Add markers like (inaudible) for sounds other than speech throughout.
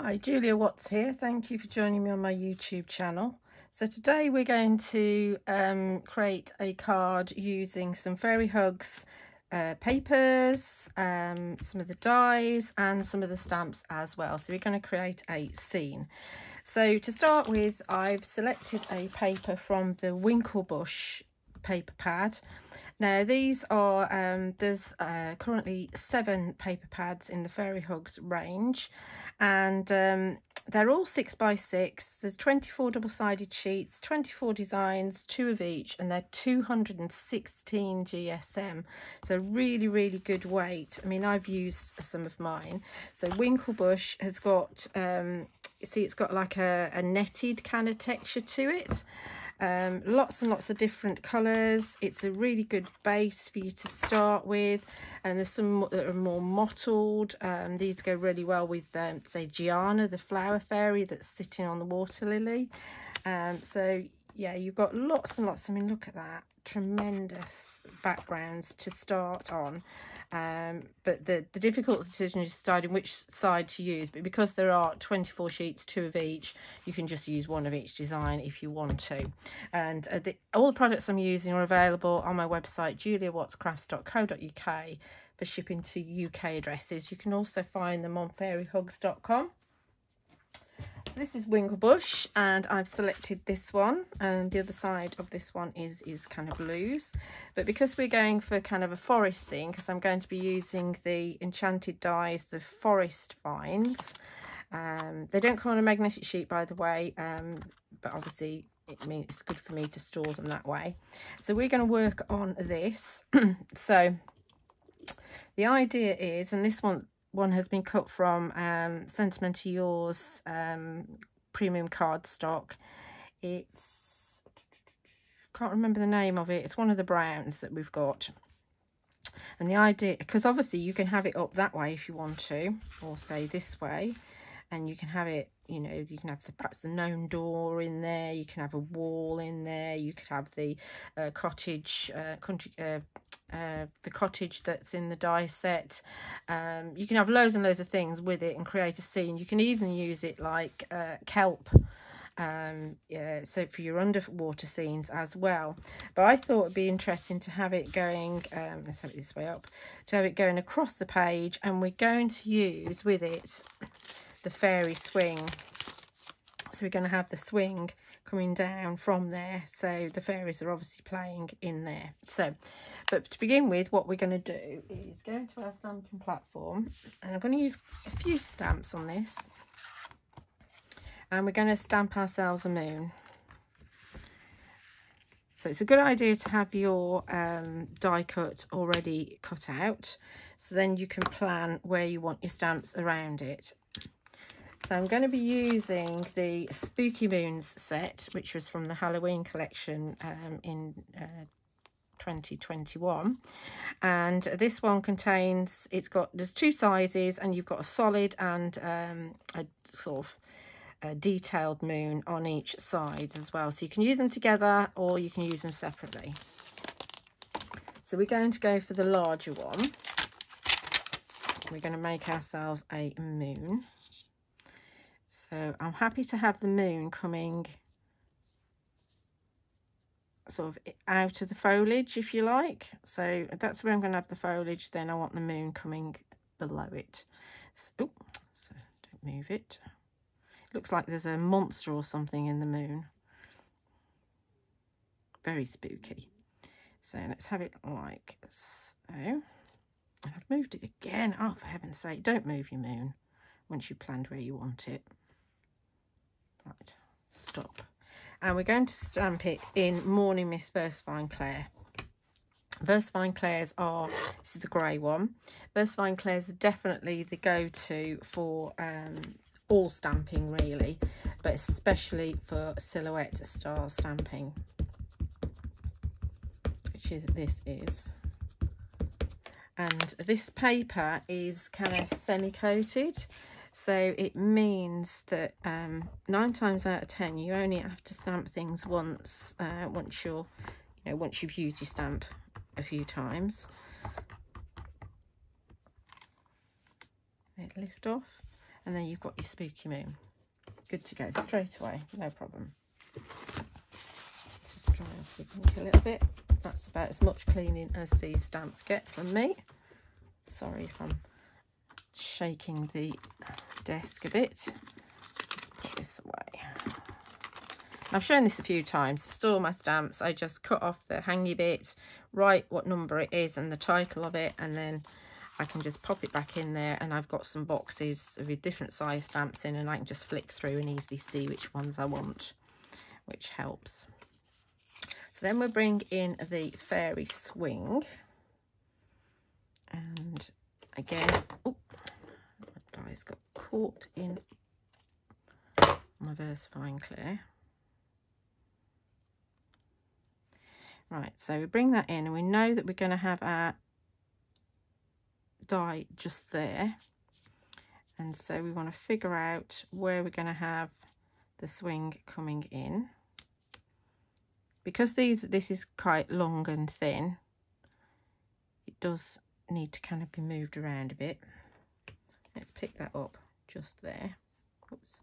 Hi, Julia Watts here. Thank you for joining me on my YouTube channel. So today we're going to um, create a card using some Fairy Hugs uh, papers, um, some of the dies and some of the stamps as well. So we're going to create a scene. So to start with, I've selected a paper from the Winklebush paper pad. Now these are, um, there's uh, currently seven paper pads in the Fairy Hugs range and um, they're all six by six. There's 24 double-sided sheets, 24 designs, two of each, and they're 216 GSM. So really, really good weight. I mean, I've used some of mine. So Winklebush has got, um, see, it's got like a, a netted kind of texture to it. Um, lots and lots of different colours. It's a really good base for you to start with. And there's some that are more mottled. Um, these go really well with, um, say, Gianna, the flower fairy that's sitting on the water lily. Um, so, yeah, you've got lots and lots. I mean, look at that. Tremendous backgrounds to start on. Um, but the, the difficult decision is deciding which side to use. But because there are 24 sheets, two of each, you can just use one of each design if you want to. And uh, the, all the products I'm using are available on my website, juliawattscrafts.co.uk for shipping to UK addresses. You can also find them on fairyhugs.com this is Winklebush and I've selected this one and the other side of this one is is kind of loose but because we're going for kind of a forest scene because I'm going to be using the enchanted dies the forest vines um, they don't come on a magnetic sheet by the way um, but obviously it means it's good for me to store them that way. So we're going to work on this. (clears throat) So the idea is and this one one has been cut from um, to Yours um, premium cardstock. It's, can't remember the name of it. It's one of the browns that we've got. And the idea, because obviously you can have it up that way if you want to, or say this way. And you can have it, you know, you can have the, perhaps the gnome door in there. You can have a wall in there. You could have the uh, cottage, uh, country, uh, uh, the cottage that's in the die set. Um, you can have loads and loads of things with it and create a scene. You can even use it like uh, kelp. Um, yeah, so for your underwater scenes as well. But I thought it'd be interesting to have it going, um, let's have it this way up, to have it going across the page and we're going to use with it the fairy swing. So we're going to have the swing coming down from there. So the fairies are obviously playing in there. So, but to begin with, what we're going to do is go to our stamping platform and I'm going to use a few stamps on this. And we're going to stamp ourselves a moon. So it's a good idea to have your um, die cut already cut out. So then you can plan where you want your stamps around it. So I'm going to be using the Spooky Moons set, which was from the Halloween collection um, in uh, 2021 and this one contains it's got there's two sizes and you've got a solid and um, a sort of a detailed moon on each side as well. So you can use them together or you can use them separately. So we're going to go for the larger one. We're going to make ourselves a moon so I'm happy to have the moon coming sort of out of the foliage, if you like. So that's where I'm going to have the foliage. Then I want the moon coming below it. So, oh, so don't move it. Looks like there's a monster or something in the moon. Very spooky. So let's have it like so. And I've moved it again. Oh, for heaven's sake, don't move your moon once you've planned where you want it. Stop. And we're going to stamp it in Morning Mist Versafine Clair. Versafine Clairs are, this is the grey one. Versafine Clairs are definitely the go-to for um, all stamping really, but especially for silhouette style stamping, which is this is. And this paper is kind of semi-coated. So it means that um, nine times out of ten, you only have to stamp things once, uh, once you're, you know, once you've used your stamp a few times. Let lift off. And then you've got your spooky moon. Good to go straight away, no problem. Just dry off the ink a little bit. That's about as much cleaning as these stamps get from me. Sorry if I'm shaking the desk a bit. Just put this away. I've shown this a few times. To store my stamps, I just cut off the hangy bit, write what number it is and the title of it, and then I can just pop it back in there and I've got some boxes with different size stamps in and I can just flick through and easily see which ones I want, which helps. So then we'll bring in the fairy swing. And again, oh, die's got caught in my VersaFine Clair. Right, so we bring that in and we know that we're going to have our die just there. And so we want to figure out where we're going to have the swing coming in. Because these this is quite long and thin it does need to kind of be moved around a bit let's pick that up just there oops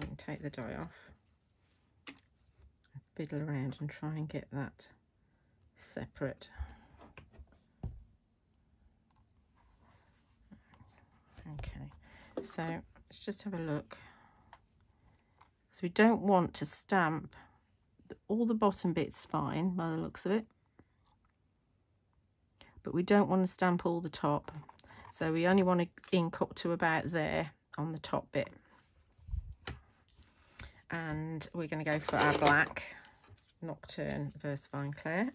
and take the die off fiddle around and try and get that separate Okay, so let's just have a look. So we don't want to stamp all the bottom bits fine by the looks of it. But we don't want to stamp all the top. So we only want to ink up to about there on the top bit. And we're going to go for our black Nocturne VersaFine Clair.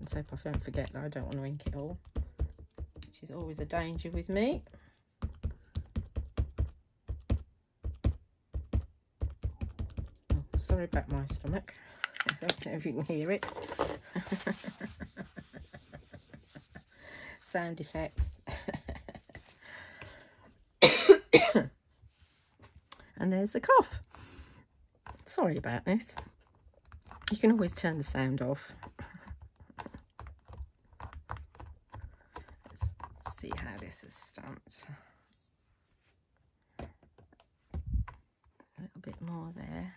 Let's hope I don't forget that I don't want to ink it all which is always a danger with me. Oh, sorry about my stomach. (laughs) I don't know if you can hear it. (laughs) Sound effects. and there's the cough. Sorry about this. You can always turn the sound off. Let's see how this is stamped. A little bit more there.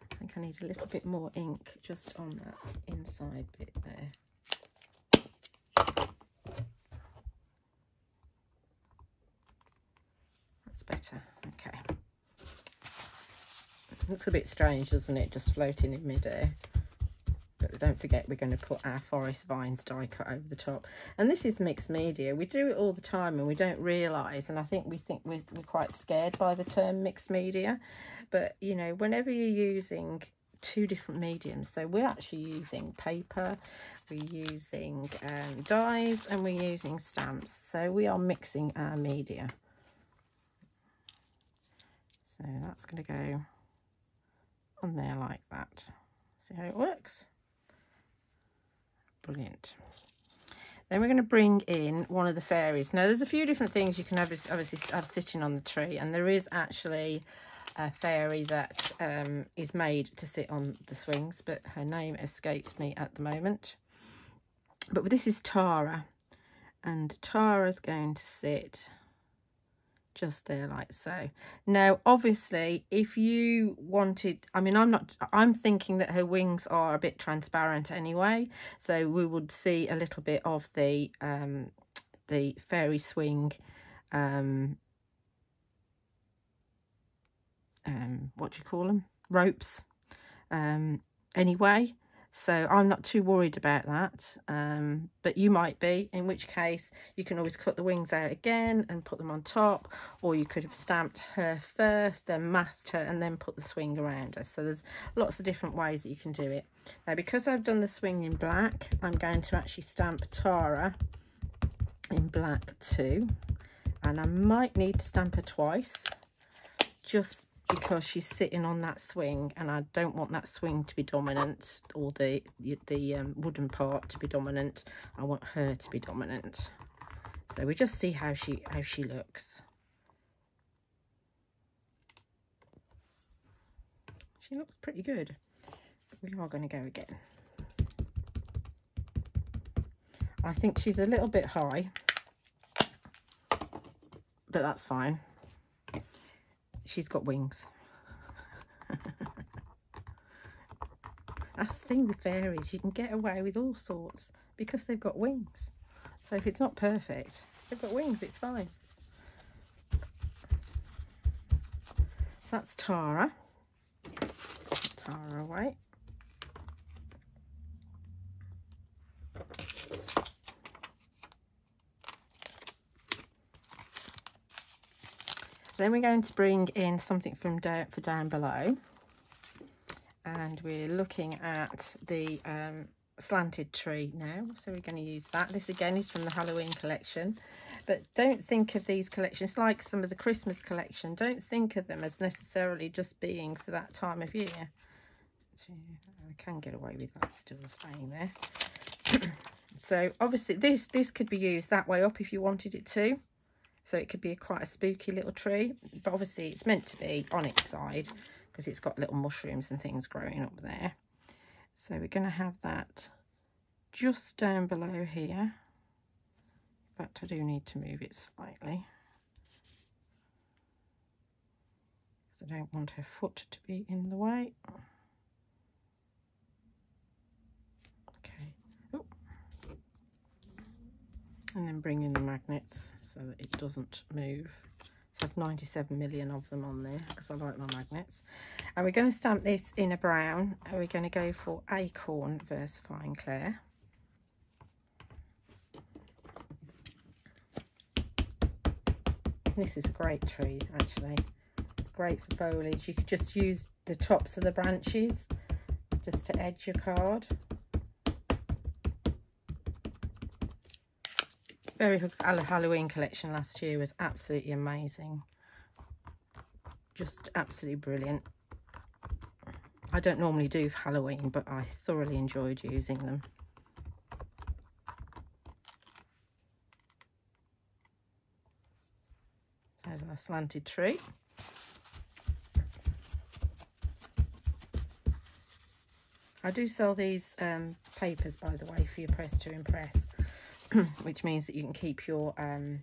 I think I need a little bit more ink just on that inside bit there. That's better, okay. Looks a bit strange, doesn't it, just floating in midair. But don't forget we're going to put our forest vines die cut over the top. And this is mixed media. We do it all the time and we don't realize and i think we think we're, we're quite scared by the term mixed media. But you know whenever you're using two different mediums so we're actually using paper we're using um, dies and we're using stamps. So we are mixing our media. So that's going to go on there like that see how it works Brilliant. Then we're going to bring in one of the fairies. Now, there's a few different things you can obviously have sitting on the tree, and there is actually a fairy that um, is made to sit on the swings, but her name escapes me at the moment. But this is Tara, and Tara's going to sit just there like so. Now obviously if you wanted i mean i'm not i'm thinking that her wings are a bit transparent anyway so we would see a little bit of the um the fairy swing um um what do you call them ropes um anyway so I'm not too worried about that, um, but you might be, in which case you can always cut the wings out again and put them on top, or you could have stamped her first, then masked her, and then put the swing around her. So there's lots of different ways that you can do it. Now, because I've done the swing in black, I'm going to actually stamp Tara in black too, and I might need to stamp her twice, just because she's sitting on that swing and I don't want that swing to be dominant or the the um, wooden part to be dominant. I want her to be dominant. So we just see how she how she looks. She looks pretty good. We are going to go again. I think she's a little bit high. but that's fine. She's got wings. that's the thing with fairies, you can get away with all sorts because they've got wings. So if it's not perfect, they've got wings, it's fine. So that's Tara. Tara away. Then we're going to bring in something from down, for down below. And we're looking at the um, slanted tree now. So we're going to use that. This again is from the Halloween collection. But don't think of these collections like some of the Christmas collection. Don't think of them as necessarily just being for that time of year. I can get away with that still staying there. (clears throat) so obviously this this could be used that way up if you wanted it to. So it could be a, quite a spooky little tree. But obviously it's meant to be on its side because it's got little mushrooms and things growing up there. So we're going to have that just down below here. Fact, I do need to move it slightly. Because I don't want her foot to be in the way. Okay. And then bring in the magnets so that it doesn't move. So I've 97 million of them on there because I like my magnets. And we're going to stamp this in a brown. And we're going to go for Acorn VersaFine Clair. This is a great tree, actually. Great for foliage. You could just use the tops of the branches just to edge your card. Hugs Halloween collection last year was absolutely amazing. Just absolutely brilliant. I don't normally do Halloween, but I thoroughly enjoyed using them. There's a slanted tree. I do sell these um, papers, by the way, for your press to impress. (clears throat) which means that you can keep your um,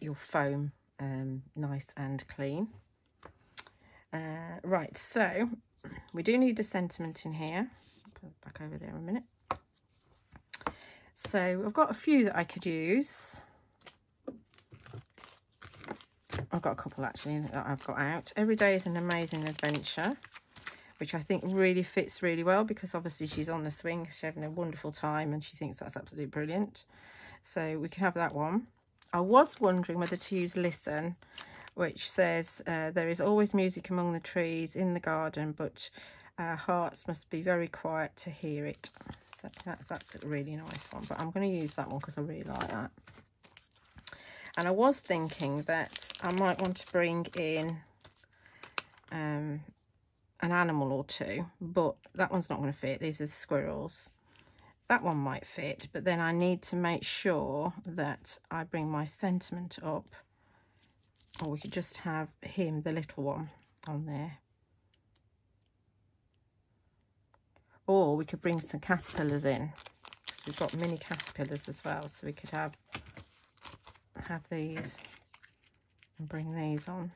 your foam um, nice and clean. Uh, right, so we do need a sentiment in here. Put back over there a minute. So I've got a few that I could use. I've got a couple actually that I've got out. Every day is an amazing adventure which I think really fits really well because obviously she's on the swing, she's having a wonderful time and she thinks that's absolutely brilliant. So we can have that one. I was wondering whether to use Listen, which says, uh, there is always music among the trees in the garden, but our hearts must be very quiet to hear it. So that's, that's a really nice one, but I'm going to use that one because I really like that. And I was thinking that I might want to bring in um, an animal or two, but that one's not going to fit. These are squirrels. That one might fit, but then I need to make sure that I bring my sentiment up. Or we could just have him, the little one, on there. Or we could bring some caterpillars in. We've got mini caterpillars as well, so we could have have these and bring these on.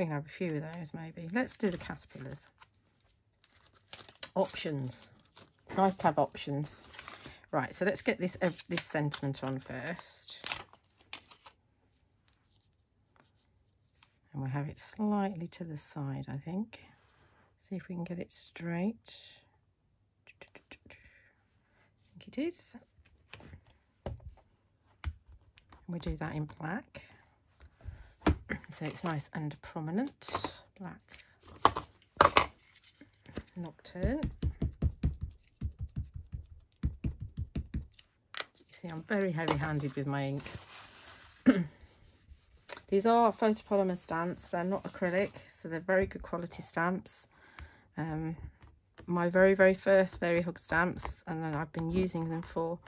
Can have a few of those maybe. Let's do the caterpillars. Options. It's nice to have options. Right, so let's get this uh, this sentiment on first. And we'll have it slightly to the side, I think. See if we can get it straight. I think it is. And we do that in black so it's nice and prominent. Black. Nocturne. You see I'm very heavy handed with my ink. (clears throat) These are photopolymer stamps. They're not acrylic so they're very good quality stamps. Um, my very very first fairy hug stamps and then I've been using them for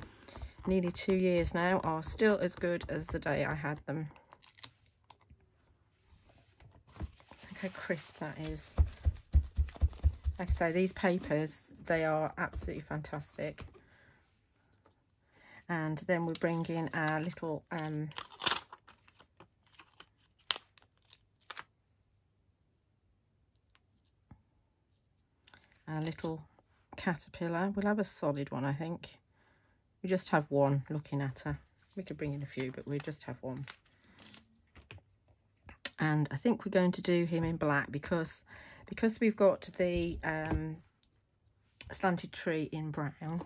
nearly two years now are still as good as the day I had them how crisp that is. Like I say, these papers, they are absolutely fantastic. and then we bring in our little um, our little caterpillar. We'll have a solid one, I think. We just have one looking at her. We could bring in a few, but we just have one. And I think we're going to do him in black because because we've got the um, slanted tree in brown,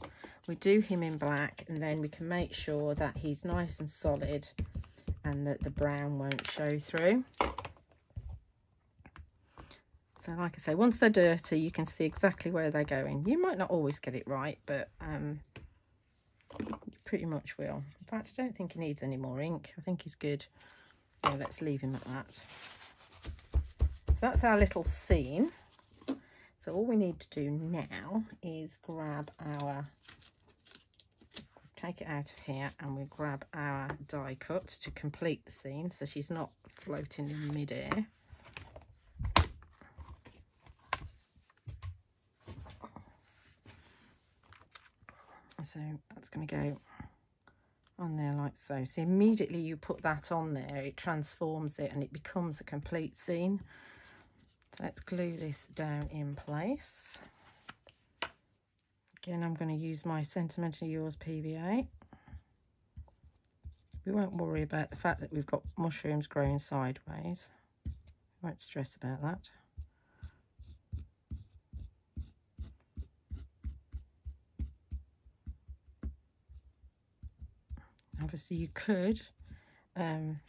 we do him in black and then we can make sure that he's nice and solid and that the brown won't show through. So like I say, once they're dirty, you can see exactly where they're going. You might not always get it right, but um, you pretty much will. In fact, I don't think he needs any more ink. I think he's good. Yeah, let's leave him at that. So that's our little scene. So all we need to do now is grab our, take it out of here and we grab our die cut to complete the scene so she's not floating in midair. So that's going to go on there like so. So immediately you put that on there, it transforms it and it becomes a complete scene. So let's glue this down in place. Again, I'm going to use my Sentimental Yours PVA. We won't worry about the fact that we've got mushrooms growing sideways. Won't stress about that. Obviously you could um,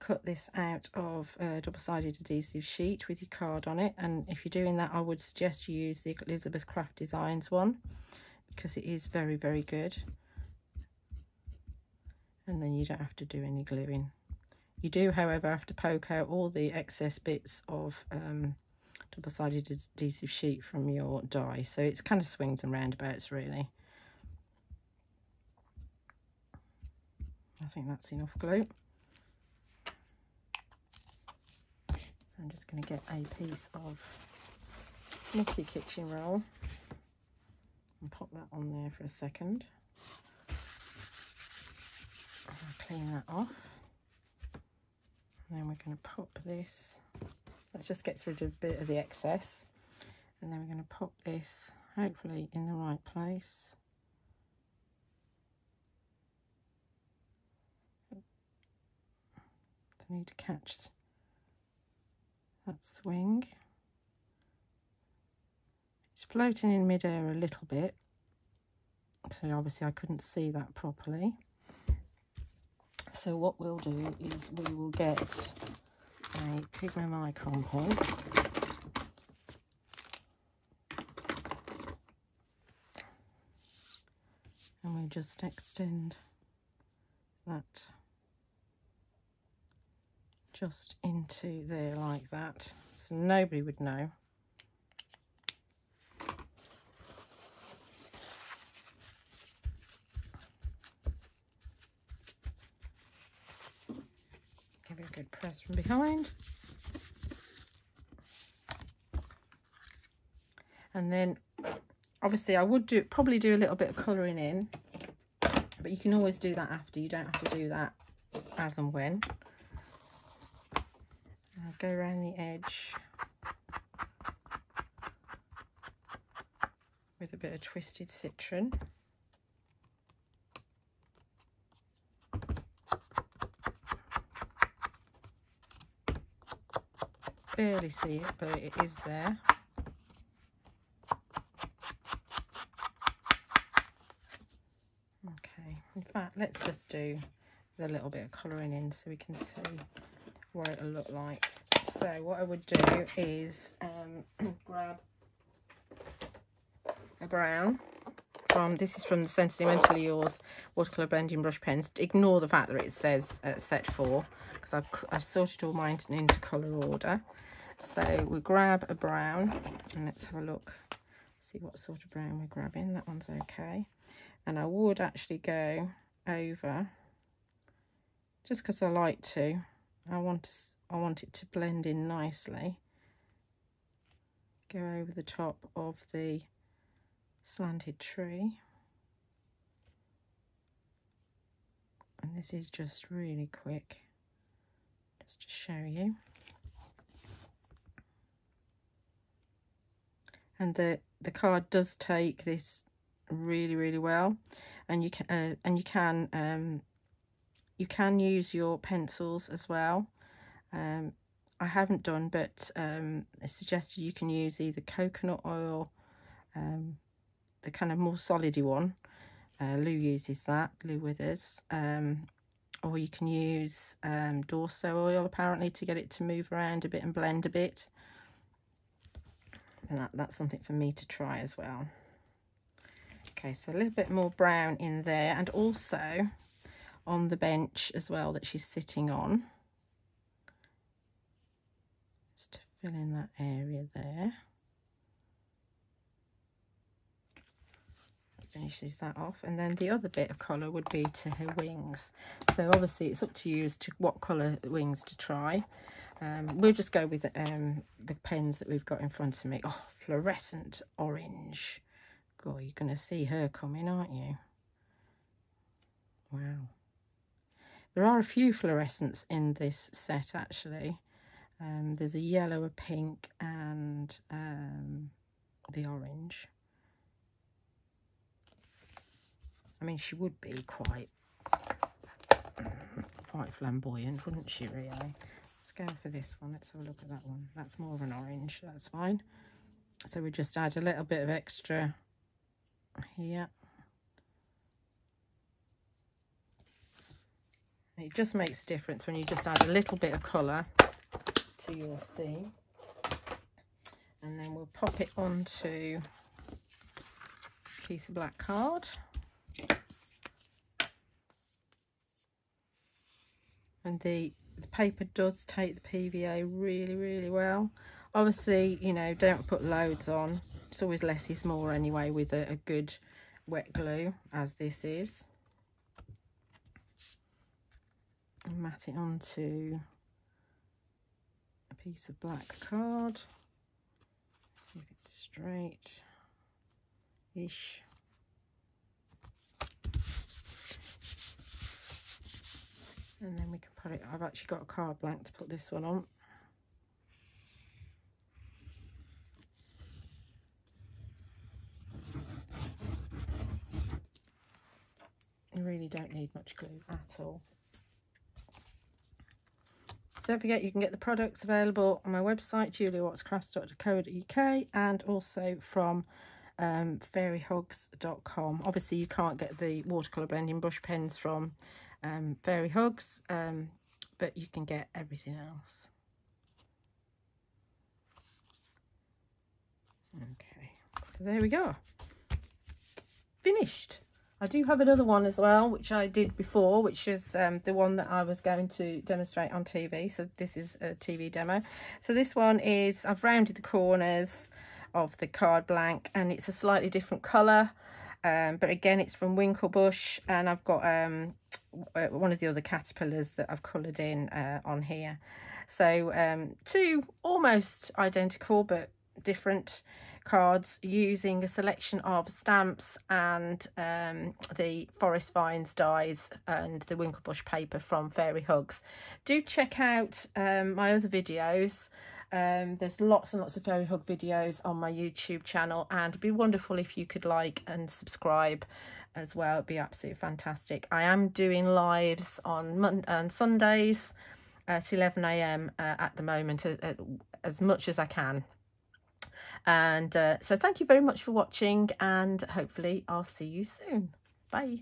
cut this out of a double-sided adhesive sheet with your card on it and if you're doing that I would suggest you use the Elizabeth Craft Designs one because it is very very good and then you don't have to do any gluing. You do however have to poke out all the excess bits of um, double-sided adhesive sheet from your die so it's kind of swings and roundabouts really. Think that's enough glue. I'm just going to get a piece of Mickey kitchen roll and pop that on there for a second. Clean that off. And then we're going to pop this. That just gets rid of a bit of the excess. And then we're going to pop this, hopefully in the right place. Need to catch that swing. It's floating in midair a little bit, so obviously I couldn't see that properly. So what we'll do is we will get a Pigma Micron pen. And we just extend that just into there like that so nobody would know. Give it a good press from behind. And then obviously I would do probably do a little bit of colouring in but you can always do that after. You don't have to do that as and when go around the edge with a bit of twisted citron. Barely see it, but it is there. Okay, in fact, let's just do a little bit of colouring in so we can see what it'll look like. So what I would do is um, (clears throat) grab a brown from, this is from the Sentimentally Yours watercolour blending brush pens. Ignore the fact that it says uh, set 4 because I've, I've sorted all mine into colour order. So we grab a brown and let's have a look, see what sort of brown we're grabbing. That one's okay. And I would actually go over, just because I like to, I want to I want it to blend in nicely. Go over the top of the slanted tree. And this is just really quick, just to show you. And the, the card does take this really really well and you can uh, and you can um you can use your pencils as well um I haven't done but um it's suggested you can use either coconut oil um the kind of more solidy one uh, Lou uses that Lou Withers um or you can use um, Dorso oil apparently to get it to move around a bit and blend a bit and that, that's something for me to try as well. Okay, so a little bit more brown in there and also on the bench as well that she's sitting on. Just to fill in that area there. finishes that off and then the other bit of colour would be to her wings so obviously it's up to you as to what colour wings to try um, we'll just go with um, the pens that we've got in front of me. Oh, fluorescent orange. God, you're going to see her coming, aren't you? Wow. There are a few fluorescents in this set, actually. Um, there's a yellow, a pink, and um, the orange. I mean, she would be quite, quite flamboyant, wouldn't she, really? Let's go for this one. Let's have a look at that one. That's more of an orange. That's fine. So we just add a little bit of extra here. It just makes a difference when you just add a little bit of colour your scene. And then we'll pop it onto a piece of black card. And the the paper does take the PVA really, really well. Obviously, you know, don't put loads on. It's always less is more anyway with a, a good wet glue, as this is. And mat it onto piece of black card. See if it's straight-ish. and then we can put it I've actually got a card blank to put this one on you really don't need much glue at all don't forget you can get the products available on my website juliawattscrafts.co.uk and also from um, fairyhugs.com obviously you can't get the watercolour blending brush pens from um, fairy hugs, um, but you can get everything else. Okay, so there we go. Finished. I do have another one as well, which I did before, which is um, the one that I was going to demonstrate on TV. So this is a TV demo. So this one is, I've rounded the corners of the card blank and it's a slightly different colour. Um, but again, it's from Winklebush and I've got um, one of the other caterpillars that I've coloured in uh, on here. So um, two almost identical but different cards using a selection of stamps and um, the Forest Vines dies and the Winklebush paper from Fairy Hugs. Do check out um, my other videos. Um, there's lots and lots of Fairy Hug videos on my YouTube channel and it'd be wonderful if you could like and subscribe as well. It'd be absolutely fantastic. I am doing lives on Mon and Sundays at 11am uh, at the moment, uh, uh, as much as I can. And uh, so thank you very much for watching and hopefully I'll see you soon. Bye.